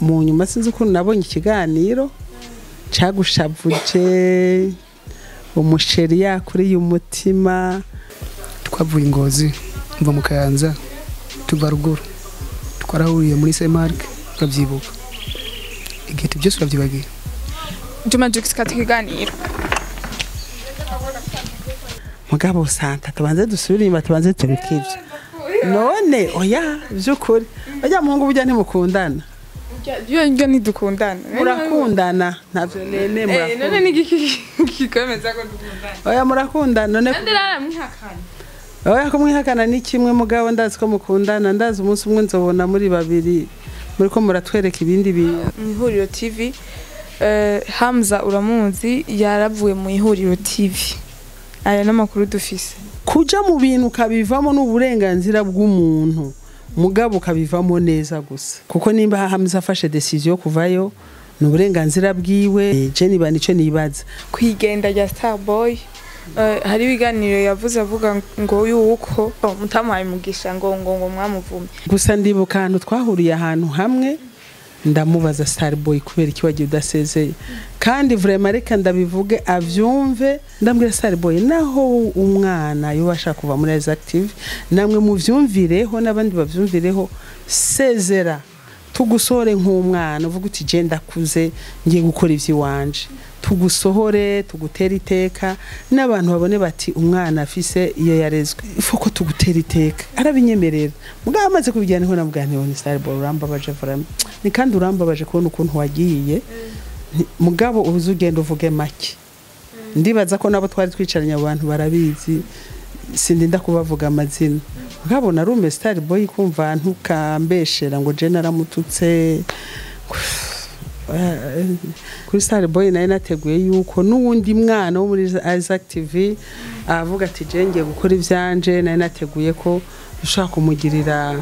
mu nyuma sinzi ukuntu nabonye ikiganiro. Cagushavuje umusheri yakuriye umutima. Twavuye ingozi mva mu kayanza tuva ruguru. Twarahuriye muri semarike urabyibuka igihe byose urabyibagiye. Juma Jux kati kiganiro mugabo santa tubanze dusubire inyuma tubanze ivyo none oya vy'ukuri oya muhungu burya ntimukundana. Yo njye ntidukundana murakundana ntavyo nene Eh, none murakundana ni igiki kikomeza ko dukundana oya murakundana none oya ko mwihakana ni kimwe mugabo ndazi ko mukundana. Ndazi umunsi umwe nzobona muri babiri. Muriko muratwereka ibindi bintu. Mu ihuriro tv eh, hamza uramuzi yaravuye mu ihuriro tv aya n'amakuru dufise. Kuja mu bintu ukabivamo n'uburenganzira bw'umuntu. Mugabo ukabivamo neza gusa. Kuko nimba hamza afashe decision yo kuvayo ni uburenganzira bwiwe. Je niba nico nibaza. Kwigenda rya starboy eh, hari ibiganiro yavuze avuga ngo yuko mutamuhaye umugisha ngo ngo ngo mwamuvumye. Gusa ndibuka ahantu twahuriye ahantu hamwe ndamubaza starboy kubera iki wagiye udasezeye. Kandi vraiment reka ndabivuge avyumve ndambwira starboy naho umwana yoba ashaka kuva muri active namwe muvyumvireho n'abandi bavyumvireho sezera tugusohore nk'umwana uvuga uti je ndakuze ngiye gukora ivy'iwanje tugusohore tugutera iteka n'abantu babone bati umwana afise iyo yarezwe. Ko tugutera iteka. Arabinyemerera. Mugabo amaze kubijyana nabwira nti ni starboy urambabaje vraiment ni kandi urambabaje kubona ukuntu wagiye. Mugabo ubuze ugenda uvuge make. Ndibaza ko nabo twari twicaranye abo bantu barabizi. Sindinda kubavuga amazina. Mugabo narume starboy kumva ntukambeshera ngo je naramututse. Kuri starboy na yo nateguye yuko n'uwundi mwana wo muri Isaac TV avuga ati je ngiye gukora ivyanje. Nayo nateguye ko ushaka kumugirira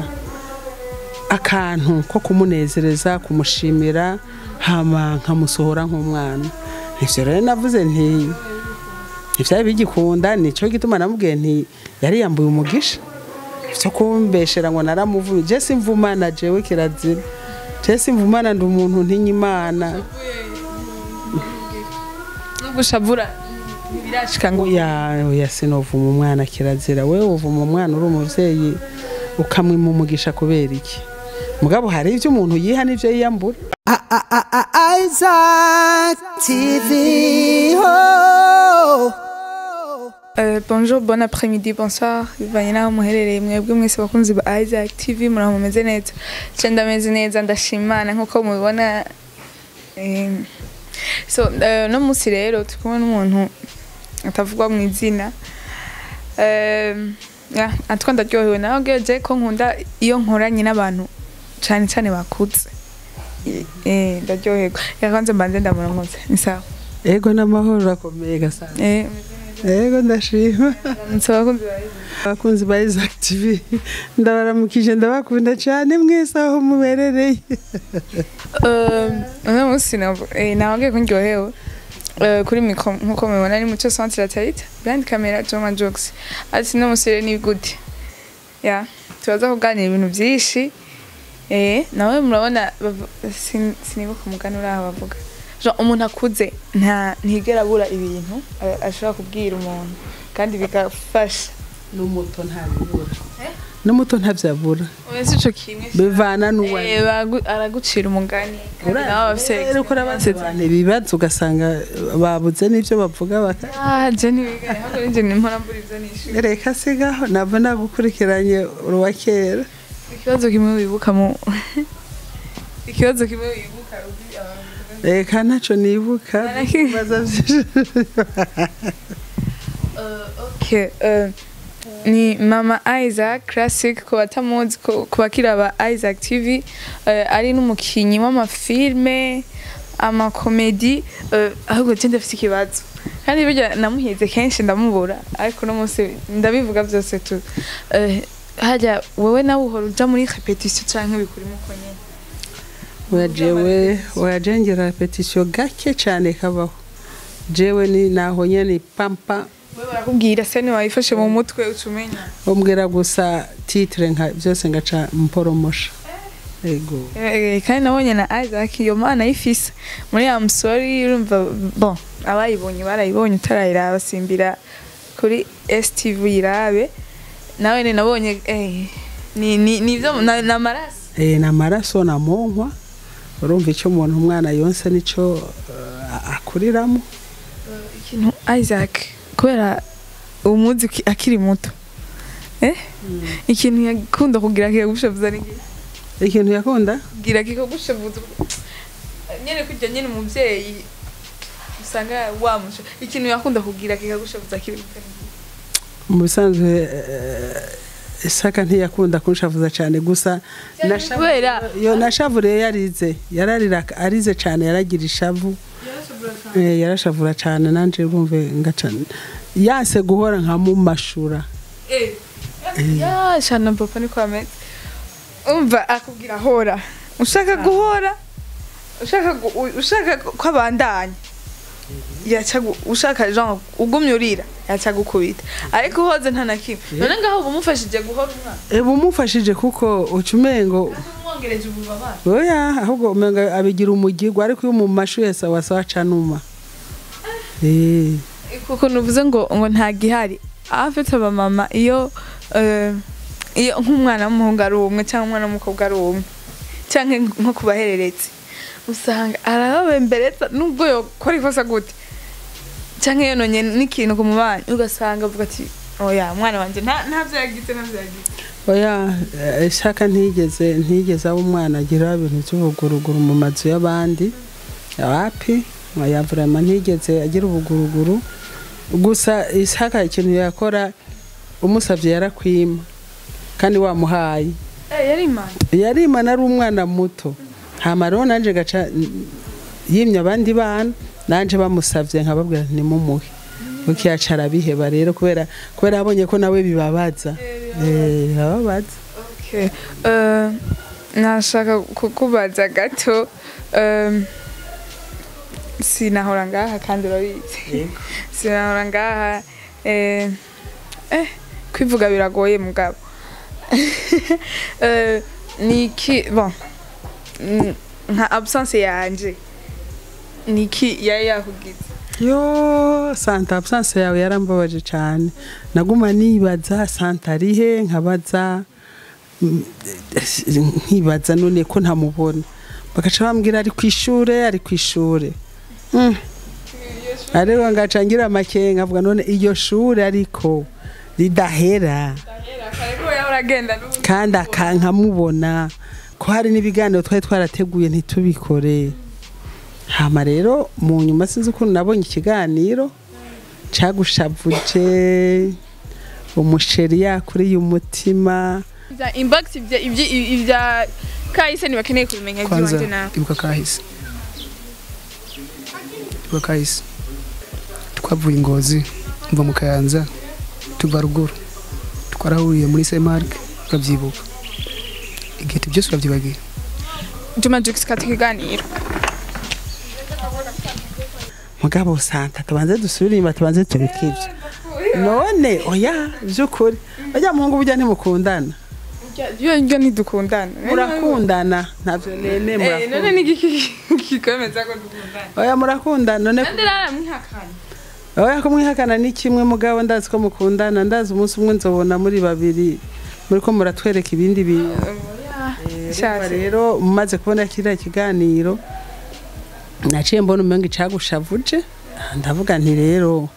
akantu ko kumunezereza kumushimira hama nkamusohora nk'umwana. Ivyo rero navuze nti ivyari bigikunda. Nico gituma namubwiye nti yari yambuye umugisha. Vyo kumbeshera ngo naramuvumye je simvumana jewe kirazira je simvumana ndi umuntu ntinya imana nubwo ushavura ntibirashika ngo oya sinovuma umwana kirazira wewe uvuma umwana uri umuvyeyi ukamwima umugisha kubera iki mugabo hari ivyo umuntu yiha n'ivyo yiyambura Isaac TV. Oh. Euh, bonjour, bon après-midi, bonsoir. bivanye n'aho muherereye mwebwe mwese bakunzi ba Isaac TV muraho mumeze neza je ndameze neza ndashimana nk'uko mubibona so no munsi rero turi kumwe n'umuntu atavugwa mu izina atwa ndaryohewe nawe bweje ko nkunda iyo nkoranye n'abantu cyane cyane bakuze Eh, ndaryoherwa reka kwanza mbanze ndamuramutse ni sawa ego n'amahoro urakomeye gasana Eh, ego ndashima. Abakunzi ba Isaac TV ndabaramukije ndabakunda cyane mwese aho muberereye. Uno munsi nababwiye ko ndyohewe. Eh, kuri mikro nk'uko mubibona ni muco centre latayita brand camera joma jokes. Ati no munsi rero ni gute ya turaza kuganira ibintu byinshi. Eh nawe murabona sinibuka umugani uri aho bavuga. Umuntu akuze ntigera abura ibintu eh, ashobora kubwira umuntu kandi bigafasha. N'umuto ntabibura n'umuto ntabyabura. Bivana n'uwa Eh, aragucira umugani abantu ibibazo ugasanga babuze n'ibyo bavuga Ah, reka sigaho ntabwo nagukurikiranye uruwa kera. Ikibazo kimwe wibuka mu ikibazo kimwe wibuka. Reka ntacyo nibuka ni mama Isaac classic ku batamuzi ku bakira ba Isaac TV eh, ari n'umukinyi w'amafilme amakomedi eh, ahubwo je ndafite ikibazo. Kandi burya namuhize kenshi ndamubura ariko uno munsi ndabivuga byose tu. Eh, hajya wowe nawe uhora uja muri repetition canke bikurimo uko nyene oya jewe oya jengera repetisiyo gake cyane kabaho. Jewe ni naho nyene pampa. Barakubwira se wayifashe mu mutwe uca umenya umbwira gusa titire nka byose ngaca mporomosha. Ego. Eh, kandi nabonye na Isaac iyo mana ayifise muri ya musori urumva bon abayibonye barayibonye utarayiraba simbira kuri STV yirabe nawe ni nabonye eh, ni ni nivyo na, na marasi Eh, na maraso na monkwa. Urumva icyo umuntu umwana yonse ni cyo eh, akuriramo? Ikintu Isaac kubera umuzi ki- akiri muto. Eh? Ikintu yakunda kugira kigushavuza ni ikintu yakunda? Kugira kikagushavuza. Nyene kujya nyene umuvyeyi usanga wamusha ikintu yakunda kugira kikagushavuza akiri muto ni iki? mu bisanzwe eh, isaka ntiyakunda kunshavuza cyane gusa nashavu- kubera yo nashavuriye yarize. Yararira arize cyane yaragira ishavu. Eh, yarashavura cyane nanje urumve ngaca yanse guhora nka mu mashura Eh, ya shana papa niko ameze umva akubwira hora ushaka guhora? Ushaka ko abandanya ushaka genre ugumye urira yaca gukubita ariko uhoze nta na kimwe none ngaho uba umufashije guhora umwana bumufashije kuko ucumengo umwongereje ububabare oya ahubwo umenga abigira umugirwa ariko iyo mu mashure sawa sawa canuma kuko nuvuze ngo ngo nta gihari afite abamama iyo iyo nk'umwana w'umuhungu ari umwe cyangwa umwana w'umukobwa ari umwe cyangwa nko ku bahererezi usanga arababemberetsa nubwo yokora ikosa gute. Cyangwa yononye n'ikintu ku mubanyi ugasanga avuga ati oya umwana wanjye nta ntabyo yagize ntabyo yagize. Oya eh, ishaka ntigeze ntigeze aba umwana agira ibintu by'ubuguruguru mu mazu y'abandi. Wapi? Oya vraiment ntigeze agira ubuguruguru. Gusa ishaka ikintu yakora umusavye yarakwima kandi wamuhaye. Eh yari imana yarimana ari umwana muto. Hama rero nanje gaca yimye abandi bana nanje bamusavye nkababwira nimumuhe kuko yaca arabiheba rero kubera kubera yabonye ko nawe bibabaza. Uh, nashaka kukubaza gato. Sinahora ngaha kandi urabizi sinahora ngaha. Eh, kwivuga biragoye mugabo. Eh, niki bon. n- nka absence yanje niki yari yakugize yo santa absence yawe yarambabaje cyane naguma nibaza santa arihe? Nkabaza mm, nkibaza none ko ntamubona. Bagaca bambwira ari ku ishure ari ku ishure. Mm. ariko ngaca ngira amakenga avuga none iyo shure ariko ridahera. Kandi aka- nkamubona. Ko hari n'ibiganiro twari twarateguye ntitubikore hama rero mu nyuma sinzi ukuntu nabonye ikiganiro cagushavuje umusheri yakuriye umutima. Ibya inbox ibya kahise ntibakeneye kubimenya iby'iwanjye nawe. ibuka kahise. Ibuka kahise. Twavuye ingozi mva mu kayanza tuva ruguru. Twarahuriye muri semarike urabyibuka igihe byose urabyibagiye Juma Jux kati kiganiro mugabo santa tubanze dusubire inyuma tubanze tubike ibyo. None oya by'ukuri. Bajya muhungu burya ntimukundana yo yo ntidukundana murakundana. Ntabyo nene Eh, none murakundana. ni iki kikwemeza ko dukundana. Oya murakundana. None oya kumwihakana ni kimwe mugabo ndazi ko mukundana. Ndazi umunsi umwe nzobona muri babiri. Muri ko muratwereka ibindi bintu. Urumva rero mumaze kubona kiriya kiganiro naciye mbona umenga icagushavuje ndavuga nti rero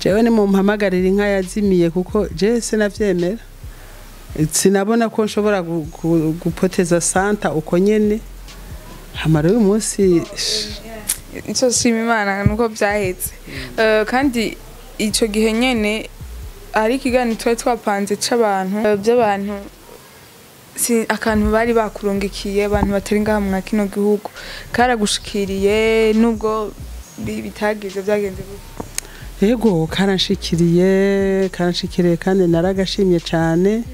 jewe nimumpamagarira inka yazimiye kuko jewe sinavyemera. Sinabona ko nshobora gu- gu- gupoteza santa uko nyene. Hama rero uyu munsi icyo shima imana nuko byahetse Eh, kandi icyo gihe nyene ari ikiganiro twari twapanze c'abantu eh, by'abantu si akantu bari bakurungikiye abantu batari ngaha mwa kino gihugu. Karagushikiriye nubwo bi- bitagize byagenze gute. Yego karanshikiriye karanshikiriye kandi naragashimye cyane.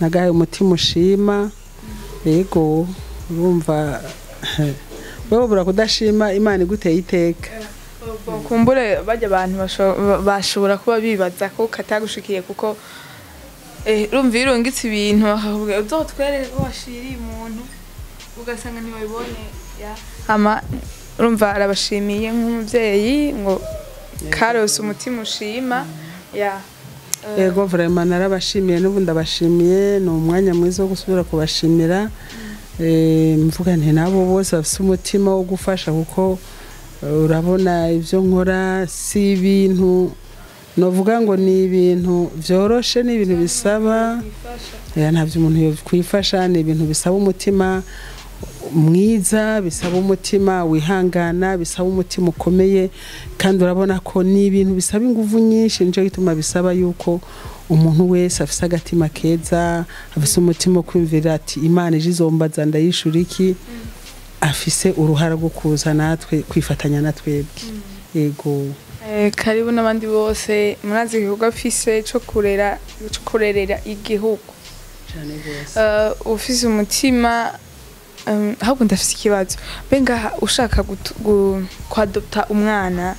Nagahaye umutima ushima yego urumva wowe ubura kudashima imana iguteye iteka. Kumbure bajya abantu basho- ba- bashobora kuba bibaza ko katagushikiye kuko Eh, urumva iyo urungitse ibintu bakavuga uzotwereke ko washiriye umuntu ugasanga hama urumva arabashimiye nk'umubyeyi ngo karose umutima ushima. Ya. Eh, ego vraiment narabashimiye n'ubu ndabashimiye ni umwanya mwiza wo gusubira kubashimira. Eh, mvuga nti nabo bose bafite umutima wo gufasha kuko urabona ibyo nkora si ibintu novuga ngo ni ibintu byoroshe ni ibintu bisaba. Ya ntabyo umuntu yokwifasha ni ibintu bisaba umutima mwiza bisaba umutima wihangana bisaba umutima ukomeye. Kandi urabona ko ni ibintu bisaba ingufu nyinshi ni cyo gituma bisaba yuko umuntu wese afise agatima keza afise umutima wo kwiyumvira ati imana ije izombaza ndayishura iki? Afise uruhara rwo kuza natwe kwifatanya na twebwe. Yego. Eh, karibu n'abandi bose. Murazi igikorwa afise co kurerera igihugu. Eh, ufise umutima um, ahubwo ndafise ikibazo. Benga ushaka kwadopta umwana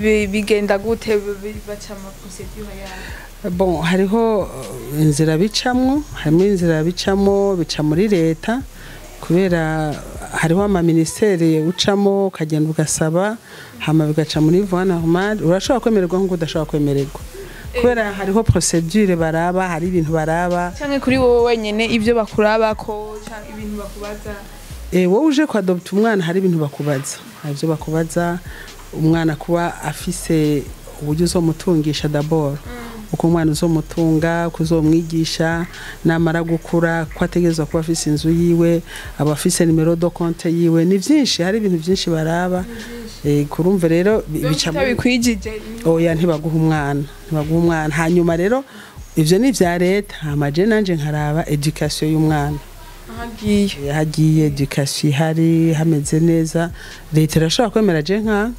bi- bigenda gute baca ama procedure yayo bon hariho uh, inzira bicamwo harimo inzira bicamo bica muri leta kubera hariho amaministeri ucamo ukagenda ugasaba hama bigaca muri voie normale. Urashobora kwemererwa nk'uko udashobora kwemererwa. Kubera hariho procedure baraba hari ibintu baraba. Canke kuri wowe wenyene ibyo bakurabako canke ibintu bakubaza? E, wowe uje kwadopta umwana hari ibintu bakubaza. Hari ibyo bakubaza umwana kuba afise uburyo uzomutungisha dabord. Uko umwana uzomutunga uko uzomwigisha namara gukura ko ategerezwa kuba afise inzu yiwe aba afise nimero do konte yiwe. Ni byinshi hari ibintu byinshi baraba. E, kurumva rero bi- bica oya ntibaguha umwana ntibaguha umwana. Hanyuma rero ivyo ni ivya leta. Amaje nanje nkaraba education y'umwana. Ahagiye hagiye education ihari hameze neza. Leta irashobora kwemera je nka?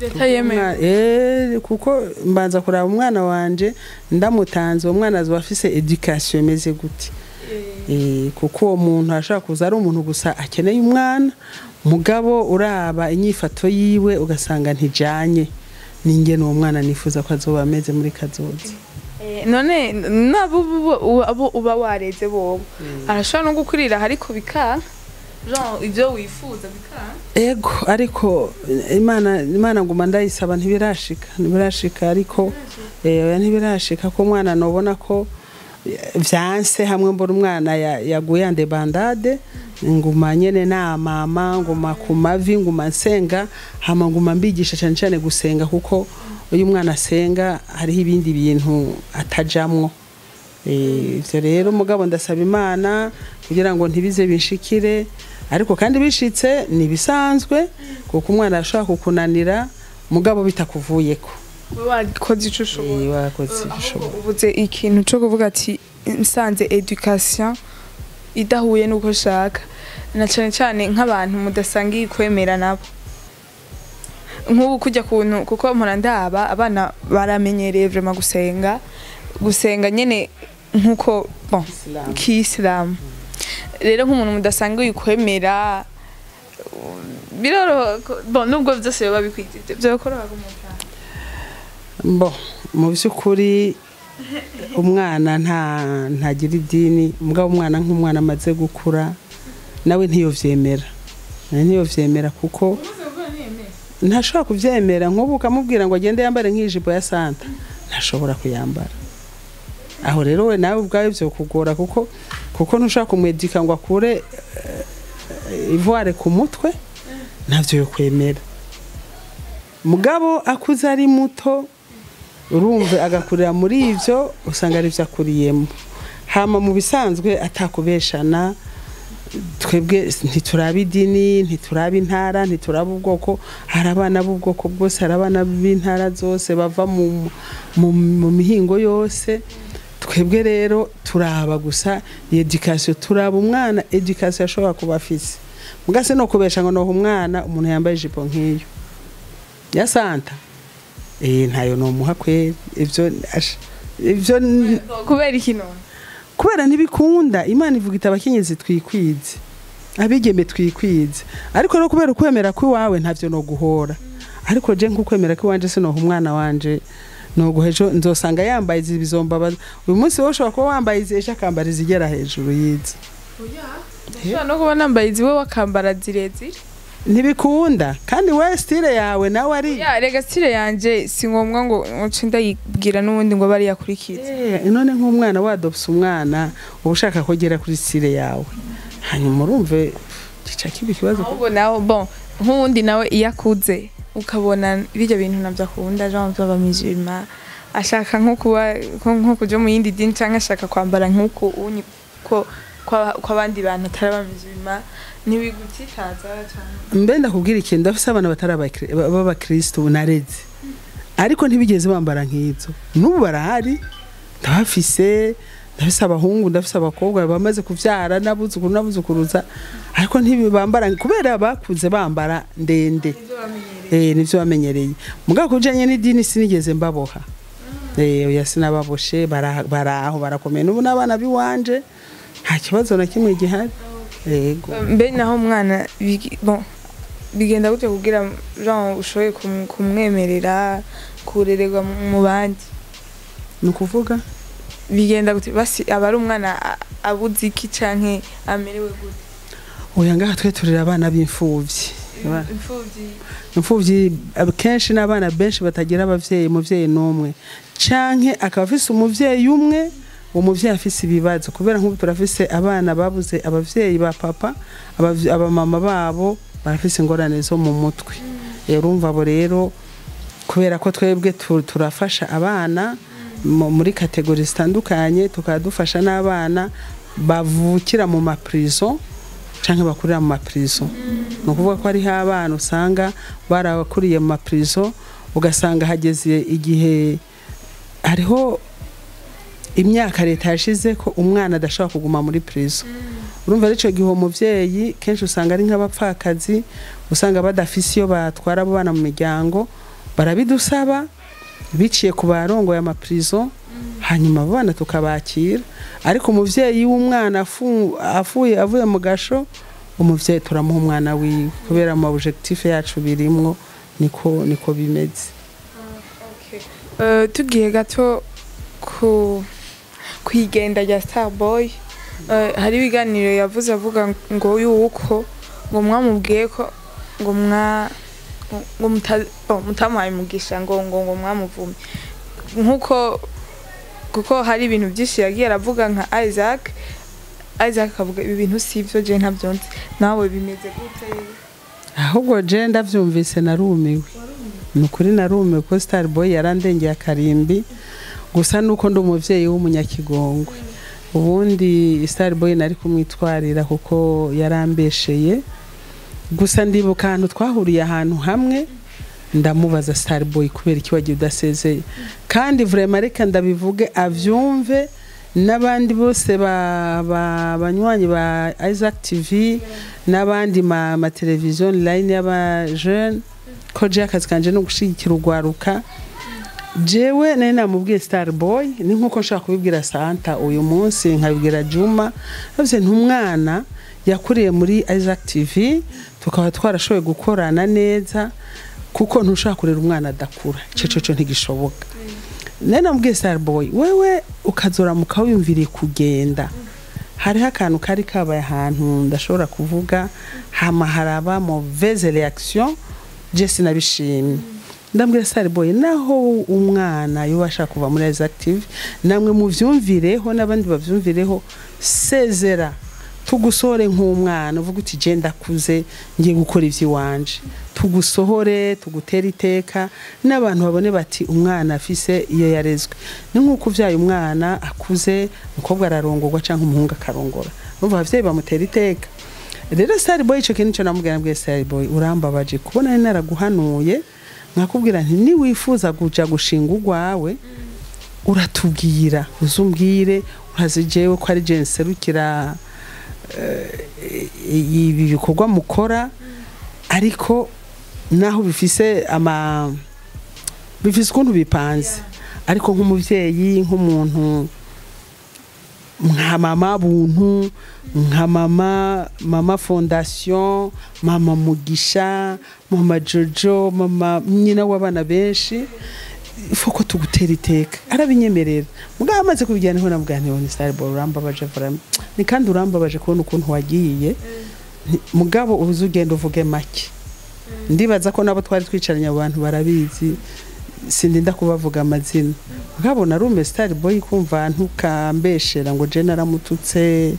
Leta Umwana- eh, kuko mbanza kuraba umwana wanje ndamutanze uwo mwana azoba afise education imeze gute. Eh, kuko uwo muntu ashobora kuza ari umuntu gusa akeneye umwana mugabo uraba inyifato yiwe ugasanga ntijanye. Ninge uwo mwana nifuza ko azoba ameze muri kazoza. Eh, none nabo abo uba wareze bobo arashobora no gukurira ariko bikanga genre ibyo wifuza bikanga ego ariko imana imana nguma ndayisaba ntibirashika ntibirashika ariko eh, ntibirashika ko umwana nobona ko vyanse hamwe mbona umwana ya- yaguye ande bandade nguma nyene namama nguma ku mavi nguma nsenga hama nguma mbigisha cyane cyane gusenga kuko uyu mwana asenga hariho ibindi bintu atajamwo. Eh, ivyo rero mugabo ndasaba imana kugira ngo ntibize binshikire ariko kandi bishitse ni bisanzwe kuko umwana ashobora kukunanira mugabo bitakuvuyeko. Wakoze ico ushoboye wakoze ahubwo ibishoboka. ubuze ikintu cyo kuvuga ati nsanze education idahuye n'uko nshaka. Na cyane cyane nk'abantu mudasangiye kwemera nabo. Nk'ubu kujya kuntu kuko mpora ndaba abana baramenyereye vraiment gusenga gusenga nyene nk'uko kisilamu rero nk'umuntu mudasangiye kwemera biroroha nubwo byose biba bikwitije byakoroha kumutanga Bo, mu by'ukuri umwana nta ntagira idini mugabo umwana nk'umwana amaze gukura nawe ntiyovyemera. Nawe ntiyovyemera kuko ntashobora kuvyemera. Nk'ubu ukamubwira ngo agende yambare nk'ijipo ya santa ntashobora kuyambara. Aho rero we nawe ubwawe vyokugora kuko kuko ntushobora kumwedika ngo akure eh, ivoire ku mutwe navyo yokwemera. Mugabo akuze ari muto urumva agakurira muri ivyo usanga ari vyo akuriyemo. Hama mu bisanzwe atakubeshana twebwe ntituraba idini ntituraba intara ntituraba ubwoko. Hari abana b'ubwoko bwose hari abana b'intara zose bava mu, mihingo yose. Twebwe rero turaba gusa education turaba umwana education ashobora kuba afise. Mugase no kubesha ngo noha umwana umuntu yambaye ijipo nk'iyo. Ya santa. Ntayo nomuha asha- ivyo n- kubera iki none kubera ntibikunda. Imana ivuga iti abakenyezi twikwize abigeme twikwize ariko no kubera ukwemera kw'iwawe ntavyo no guhora ariko je nk'ukwemera kw'iwanje sinoha umwana wanje nugo ejo nzosanga yambaye izi bizombabaza uyu munsi wowe ushobora kuba wambaye izi ejo akambara izigera hejuru y'izi. Ushobora no kuba nambaye izi wowe wakambara zirezire ntibikunda. Kandi we style yawe nawe ari ya rega style yanje si ngombwa ngo nce ndayibwira n'ubundi ngo bari yakurikiza Eh, none nk'umwana wadopsa umwana uba ushaka kugera kuri style yawe. Hanyuma urumve gica kiba ikibazo ahubwo nawe bon nk'uwundi nawe iyo akuze ukabona birya bintu na byo akunda jean byaba musulman. Ashaka nko kuba nko kuja mu yindi dini cyangwa ashaka kwambara nk'uko unyi ko kwa- kw'abandi bantu atari aba musulman ntibigutitaza cyane. Mbe ndakubwira ikintu ndafise abana batari b'abakristu nareze ariko ntibigeze bambara nk'izo. N'ubu barahari ndabafise ndafise abahungu ndafise abakobwa bamaze kuvyara n'abuzukuru n'abuzukuruza. Ariko ntibambara kubera bakuze bambara ndende. Eh nivyo bamenyereye. Mugabo kujanye n'idini sinigeze mbaboha. Eh oya sinababoshe bara- baraho barakomeye. N'ubu n'abana biwanje nta kibazo na kimwe gihari. Mbe naho umwana bigenda gutyo kugira jean ushoboye kum- kumwemerera kurererwa mu- bandi? Ni ukuvuga? Bigenda gute? Basi aba ari umwana abuze iki canke amerewe gute? Oya ngaha twe turera abana imfuvyi. ab- kenshi n'abana benshi batagira abavyeyi umuvyeyi n'umwe. Canke akaba afise umuvyeyi umwe uwo muvyeyi afise ibibazo. Kubera nk'ubu turafise abana babuze abavyeyi ba papa abamama babo barafise ingorane zo mu mutwe. Urumva abo rero kubera ko twebwe tu- turafasha abana mu- muri kategori zitandukanye tukaba dufasha n'abana bavukira mu maprison canke bakurira mu maprison ni ukuvuga ko hariho abana usanga barakuriye mu maprison ugasanga hageze igihe hariho imyaka leta yashize ko umwana adashobora kuguma muri prison. Urumva arico gihe uwo muvyeyi kenshi usanga ari nk'abapfakazi usanga badafise iyo batwara abo bana mu miryango barabidusaba biciye ku barongoye amaprison hanyuma abo bana tukabakira. Ariko umuvyeyi w'umwana afuye avuye mu gasho umuvyeyi turamuha umwana wiwe. Kubera mu objectif yacu birimwo niko niko bimeze. Eh, tugiye gato ku kwigenda rya starboy. Eh, hari ibiganiro yavuze avuga ngo yuko ngo mwamubwiye ko ngo mwa ngo muta- mutamuhaye umugisha ngo ngo ngo mwamuvumye. Nkuko kuko hari ibintu byinshi yagiye aravuga nka Isaac Isaac akavuga ibi bintu si byo je ntabyo nzi nawe bimeze gute? Ahubwo je ndavyumvise narumiwe. Ni ukuri narumiwe ko starboy yarandengeye akarimbi. Gusa nuko ndi umuvyeyi w'umunyakigongwe. Ubundi starboy nari kumwitwarira kuko yarambesheye. Gusa ndibuka ahantu twahuriye ahantu hamwe ndamubaza starboy kubera iki wagiye udasezeye. Kandi vraiment reka ndabivuge avyumve n'abandi bose ba- ba- banywanyi ba Isaac TV n'abandi ma, ma television line y'aba jeune ko je akazi kanje no gushigikira urwaruka. Jewe nari namubwiye starboy ni nk'uko nshaka kubibwira santa uyu munsi nkabibwira juma yavuze ntumwana yakuriye muri Isaac TV tukaba twarashoboye gukorana neza kuko ntushaka kurera umwana adakura. Ico coco ntigishoboka. Nari namubwiye starboy wewe ukazoramuka wiyumviriye kugenda. Hariho akantu kari kabaye ahantu ndashobora kuvuga hama haraba mauvaise reaction je sinabishimye. Ndambwira starboy naho umwana yoba ashaka kuva muri TV namwe muvyumvireho n'abandi bavyumvireho sezera tugusohore nk'umwana uvuga uti je ndakuze ngiye gukora ivy'iwanje. Tugusohore tugutere iteka n'abantu babone bati umwana afise iyo yarezwe. Ni nk'uko uvyaye umwana akuze umukobwa ararongorwa canke umuhungu akarongora. Urumva abavyeyi bamutera iteka. Rero starboy ico kintu nico namubwira nabwiye starboy urambabaje kubona naraguhanuye nkakubwira nti niwifuza kuja gushinga urwawe uratubwira. Uzumbwire urazi jewe ko ari je nserukira eh, ibi bikorwa mukora ariko naho bifise ama bifise ukuntu bipanze. Ariko nk'umuvyeyi nk'umuntu nka mama buntu nka mama mama fondation mama mugisha mama jojo mama nyina w'abana benshi. Ifu ko tugutera iteka. Arabinyemerera mugabo amaze kubijyana ni ho nti ni starboy urambabaje vraiment ni kandi urambabaje kubona ukuntu wagiye. Mugabo ubuze ugenda uvuge make. Ndibaza ko nabo twari twicaranye abo bantu barabizi. Sindinda kubavuga amazina. Mugabo narume starboy kumva ntukambeshera ngo je naramututse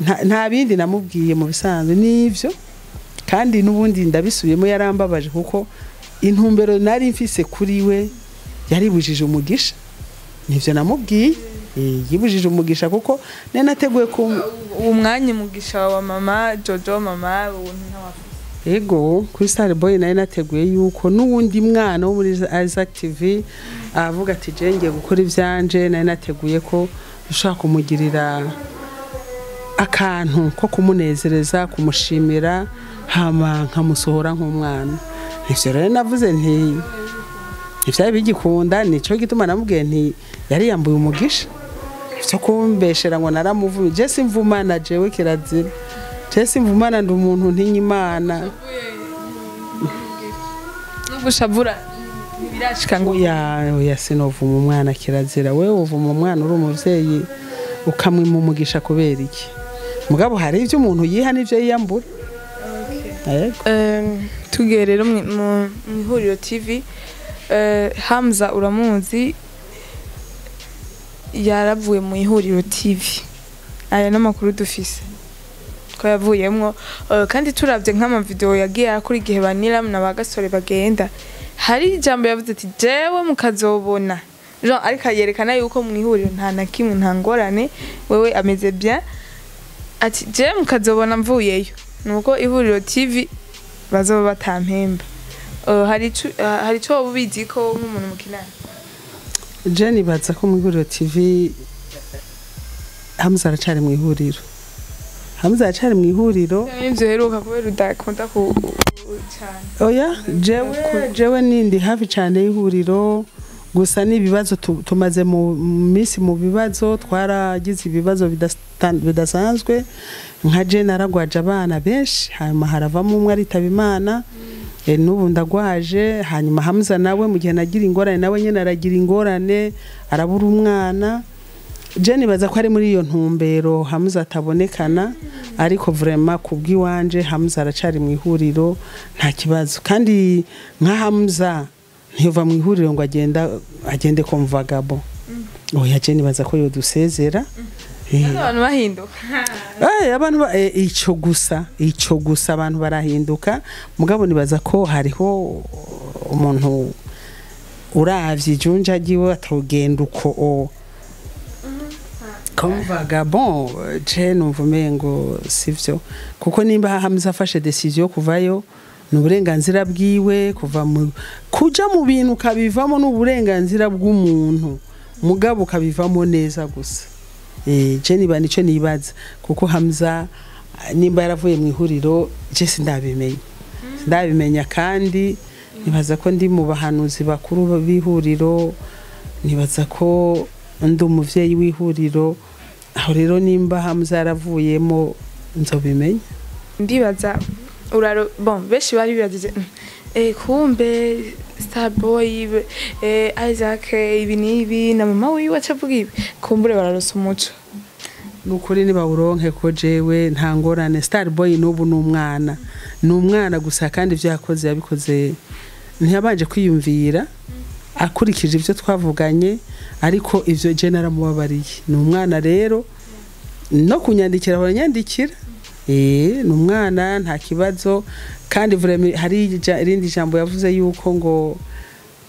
nta- bindi namubwiye mu bisanzwe. Nivyo kandi n'ubundi ndabisubiyemo yarambabaje kuko intumbero nari mfise kuri we yaribujije umugisha. Nivyo namubwiye. Eh, yibujije umugisha kuko nari nateguye ku uwo mwanya umugisha wa mama jojo mama ubuntu ntawafite ego kuri star boy nari nateguye yuko n'uwundi mwana wo muri Isaac TV avuga ati je ngiye gukora ivyanje. Nari nateguye ko ushaka kumugirira akantu ko kumunezereza kumushimira hama nkamusohora nk'umwana. Ivyo rero navuze nti ivyari bigikunda. Nico gituma namubwiye nti yari yambuye umugisha. Cyo kumbeshera ngo naramuvumye je simvumana jewe kirazira je simvumana ndi umuntu ntinya imana nubwo ushavura ntibirashika ngo. Oya oya sinovuma umwana kirazira. Wewe uvuma umwana uri umuvyeyi ukamwima umugisha kubera iki? Mugabo hari ivyo umuntu yiha n'ivyo yiyambura? Tugiye rero mu ihuriro tv eh, hamza uramuzi yaravuye mu ihuriro tv aya n'amakuru dufise. Ko yavuyemwo Eh, kandi turavye nk'amavideo yagiye akora igihe baniramu na bagasore bagenda. Hari ijambo yavuze ati jewe mukazobona. Jean ariko yerekana yuko mu ihuriro nta na kimwe nta ngorane wewe ameze bien ati jewe mukazobona mvuyeyo. Nuko ihuriro tv bazoba batampemba. Eh, hari ico- eh, woba ubizi ko nk'umuntu mukinana? Je nibaza ko mu ihuriro tv hamza aracari mu ihuriro. Hamza aracari mu ihuriro. Ivyo heruka kubera udakunda ku oya jewe jewe nindi hafi cyane y'ihuriro. Gusa n'ibibazo tu- tumaze mu minsi mu bibazo twaragize ibibazo bidasanzwe. Nka je naragwaje abana benshi hanyuma haravamo umwe aritaba imana. E, n'ubu ndagwaje hanyuma hamza nawe mu gihe nagira ingorane nawe nyine aragira ingorane arabura umwana. Je nibaza ko ari muri iyo ntumbero hamza atabonekana ariko vrema kubw'iwanje hamza aracari mu ihuriro nta kibazo. Kandi nka hamza ntiyova mu ihuriro ngo agenda agende ko mvagabo oya je nibaza ko yodusezera. Eh. abantu bahinduka Eh, abantu ba- eh, ico gusa ico gusa abantu barahinduka. Mugabo nibaza ko hariho umuntu uravye ijunja ryiwe atogenda uko o kumvaga bon je numva umengo sivyo kuko nimba hamza afashe decision yo kuvayo ni uburenganzira bwiwe kuva mu kuja mu bintu ukabivamo n'uburenganzira bw'umuntu. Mugabo ukabivamo neza gusa. Eh je niba nico nibaza. Kuko hamza nimba yaravuye mu ihuriro je sindabimenya. Ndabimenya kandi nibaza ko ndi mu bahanuzi bakuru b'ihuriro nibaza ko ndi umuvyeyi w'ihuriro. Aho rero nimba hamza yaravuyemo nzobimenya ndibaza uraro bon benshi bari bibajije "Mm, eh kumbe starboy eh isaac ibi n'ibi na mama wiwe acavuga ibi? Kumbure bararosa umuco. Nukuri nibawuronke ko jewe nta ngorane star boy n'ubu ni umwana. Ni umwana gusa kandi ibyo yakoze yabikoze ntiyabanje kwiyumvira. Akurikije ibyo twavuganye ariko ibyo je naramubabariye ni umwana rero no kunyandikira baranyandikira eh ni umwana nta kibazo. Kandi hari irindi jambo yavuze yuko ngo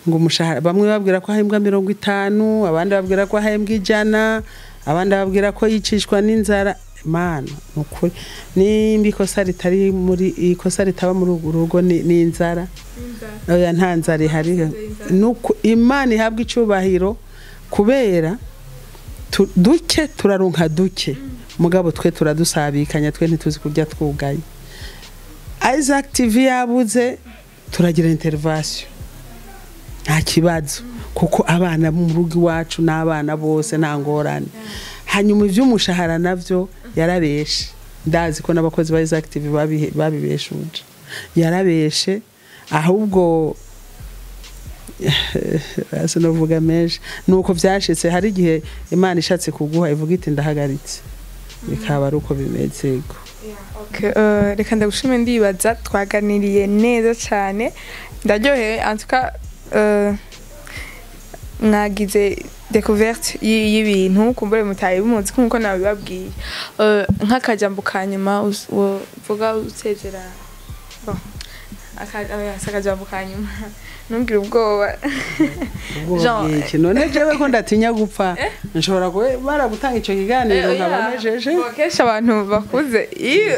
ngo umushahara bamwe babwira ko ahembwa mirongo itanu abandi babwira ko ahembwa ijana abandi babwira ko yicishwa n'inzara. Mana ni ukuri. Nimba ikosa ritari muri ikosa ritaba muri urwo rugo ni ni inzara. Nta nzara ihari. Imana ihabwa icyubahiro kubera duke turarunka duke. Mugabo twe turadusabikanya twe ntituzi kurya twugaye. Isaac tv yabuze turagira interivasiyo nta kibazo. Kuko abana mu rugo iwacu n'abana bose nta ngorane. Hanyuma iby'umushahara na byo yarabeshe. Ndazi ko n'abakozi ba babihe- babibeshuje yarabeshe ahubwo hasi novuga menshi. Nuko byashitse hari igihe imana ishatse kuguha ivuga iti ndahagaritse. Bikaba ari uko bimeze eh, reka ndagushime ndibaza twaganiriye neza cyane. Tout cas eh, mwagize découverte y- y'ibintu kumbure mutaye bimuzi nk'uko nabibabwiye Eh, nk'akajambo ka nyuma uvuga usezera si akajambo ka nyuma. Ntugire ubwoba. None jewe ko ndatinya gupfa. Nshobora kuba baragutanga icyo kiganiro nkaba nejeje. Bon, kenshi abantu bakuze. Iyo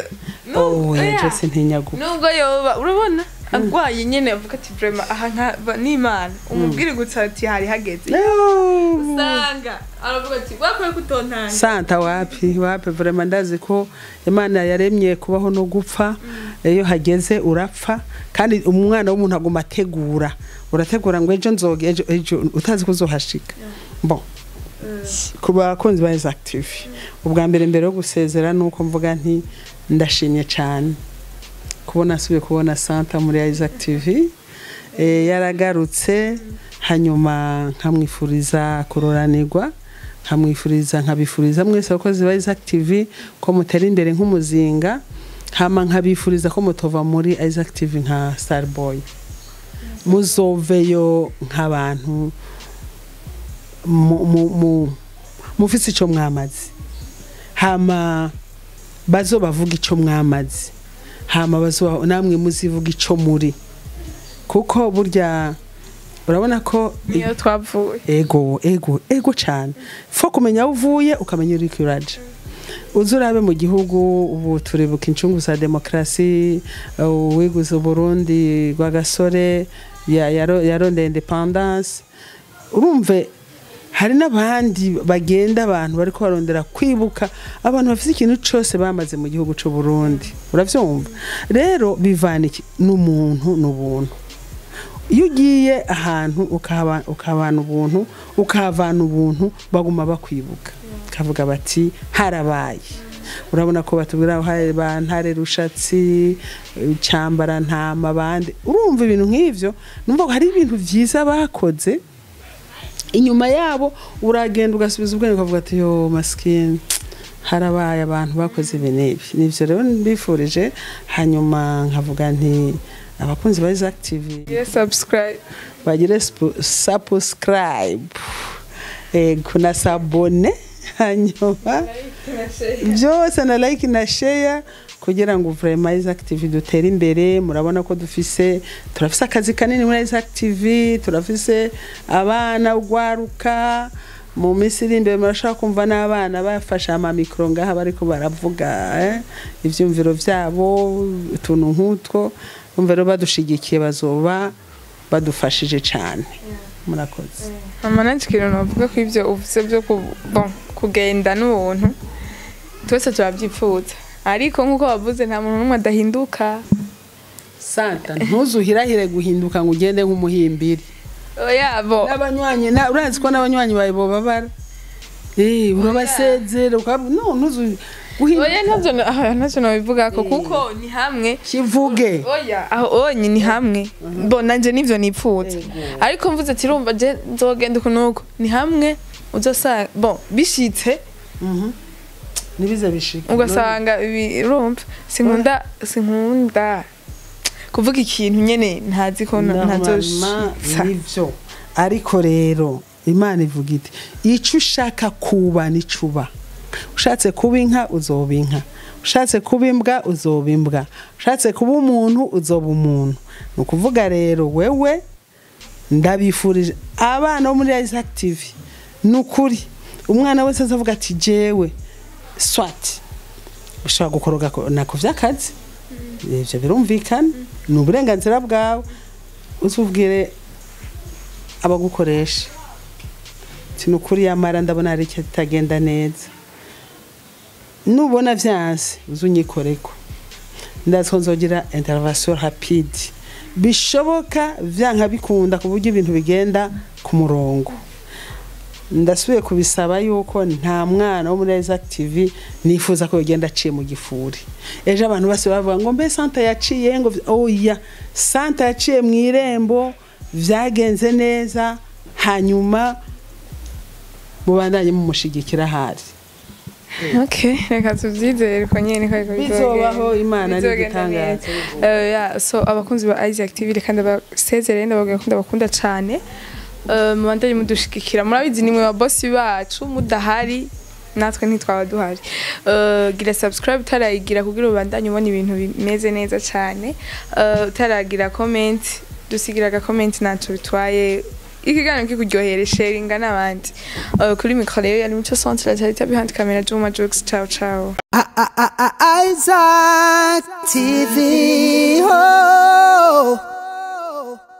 oh nubwo yoba urabona? Agwaye nyine avuga ati vrema aha nka n'imana. Umubwire gutsa ati hari hageze. Usanga aravuga ati wakwiye kutontanga santa wapi? Wapi vraiment ndazi ko imana yaremye kubaho no gupfa. Iyo hageze urapfa. Kandi umwana w'umuntu aguma ategura. Urategura ngo ejo nzoga ejo ejo utazi ko uzohashika. Bon ku bakunzi ba active. Ubwa mbere mbere yo gusezera nuko mvuga nti ndashimye cyane kubona asubiye kubona santa muri Isaac TV eh, yaragarutse hanyuma nkamwifuriza kuroranirwa nkamwifuriza nkabifuriza mwese abakozi ba Isaac TV ko mutera imbere nk'umuzinga hama nkabifuriza ko mutova muri Isaac TV nka Starboy. Muzoveyo nk'abantu mu- mu- mu- mufise icyo mwamaze hama bazo bavuga icyo mwamaze hama bazo namwe muzivuga icyo muri. Kuko burya urabona ko niyo twavuye ego ego ego cyane fo kumenya aho uvuye ukamenya uri kuraje uzi urabe mu gihugu ubu turibuka incungu za demokarasi uh, wiguze uburundi rwagasore ya- yaro- yarondeye independance urumve hari n'abandi bagenda abantu bari barondera kwibuka abantu bafite ikintu cyose bamaze mu gihugu cy'u Burundi. Urabyumva rero bivana iki? N'umuntu n'ubuntu. Iyo ugiye ahantu ukahaba- ukahabana ubuntu ukahavana ubuntu baguma bakwibuka. Kavuga bati harabaye. Urabona ko batubwira ba ntare rushatsi cyambara ntama bande urumva ibintu nk'ivyo numva hari ibintu byiza bakoze inyuma yabo uragenda ugasubiza ubwenge ukavuga ati yo masikini harabaye abantu bakoze ibi n'ibi ni byo rero mbifurije hanyuma nkavuga nti abakunzi ba Isaac TV bagire spu- subscribe. Ego na sabone. Hanyuma byose na like na share kugira ngo vraiment Isaac TV dutere imbere. Murabona ko dufise turafise akazi kanini muri Isaac TV turafise abana ugwaruka mu minsi iri imbere murashaka kumva n'abana bafashe amamikoro ngaha bariko baravuga eh, ivyumviro vyabo utuntu nk'utwo umva rero badushigikiye bazoba badufashije cyane murakoze. Mama nanjye ikintu navuga ko ibyo uvuze byo ku- kugenda n'ubuntu twese turabyifuza ariko nk'uko wavuze nta muntu n'umwe adahinduka. Santa ntuzuhirahire guhinduka ngo ugende nk'umuhimbiri. Oya bo. N'abanywanyi na- urazi ko n'abanywanyi bawe bobabara? Eh urabasezera ntuzu oya ntabyo ntacyo nabivuga ko kuko ni hamwe. Kivuge. Oya aho onye ni hamwe. Bo nanje nivyo nipfuza ariko mvuze ati urumva nzogenda uku nuko ni hamwe. Uzosanga bon bishitse. Mhm. nibize bishika ugasanga urumva sinkunda sinkunda kuvuga ikintu nyene ntazi ko ntazoshitsa nivyo ariko rero imana ivuga iti icyo ushaka kuba nicuba ushatse kuba inka uzoba inka. Ushatse kuba imbwa uzoba imbwa. Ushatse kuba umuntu uzoba umuntu. Ni ukuvuga rero wewe ndabifurije abana bo muri Isaac TV ni ukuri umwana wese azavuga ati jewe swati ushobora gukoroga ko- nako vy'akazi. Ivyo birumvikana. Ni uburenganzira bwawe. Uzubwire abagukoresha. Ni ukuri yamara ndabona hari kitagenda neza. Nubona vyanse uzunyikoreko ndazi ko. Nzogira intervention rapide. Bishoboka vyanka bikunda ku buryo ibintu bigenda ku murongo. Ndasubiye kubisaba yuko nta mwana wo muri Isaac TV nifuza ko yagenda aciye mu gifuri. Ejo abantu bose bavuga ngo mbe santa yaciye ngo oya santa yaciye mu irembo byagenze neza hanyuma mubandanye mumushigikira ahari. Okay reka tubyizere ko nyine ko ariko bizobaho imana ni Bizogenda igitangaza. yeah, so abakunzi ba Isaac TV reka ndabasezerere ndabakunda cyane Eh, mubandanye mudushigikira murabizi nimwe ba boss bacu mudahari natwe ntitwaba duhari Eh, gira subscribe utarayigira kugira ubandanye ubona ibintu bimeze neza cyane Eh, utaragira comment dusigira aga comment ntacyo bitwaye ikiganiro kikuryohere sharinga n'abandi kuri mikoro rero yari muco centre la behind camera Juma Jokes ciao ciao I- I- I- Isaac TV. Oh.